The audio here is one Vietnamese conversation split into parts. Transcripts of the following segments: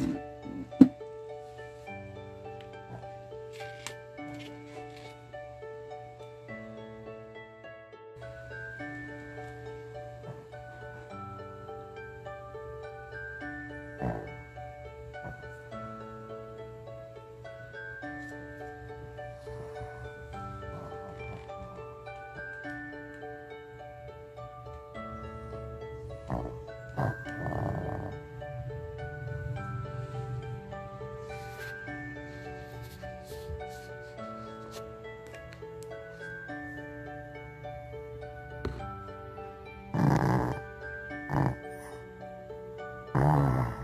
Oh. Ah.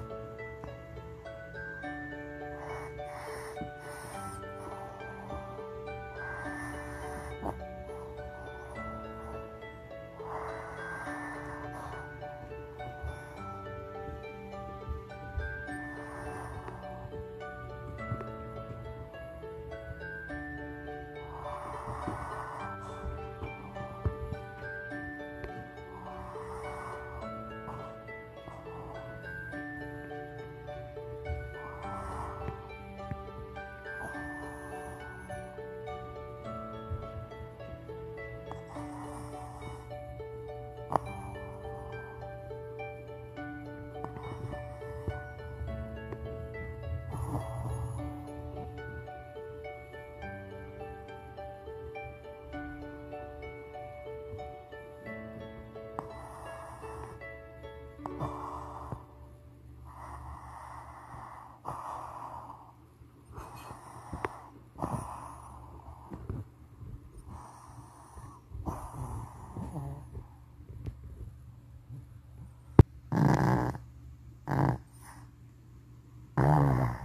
忘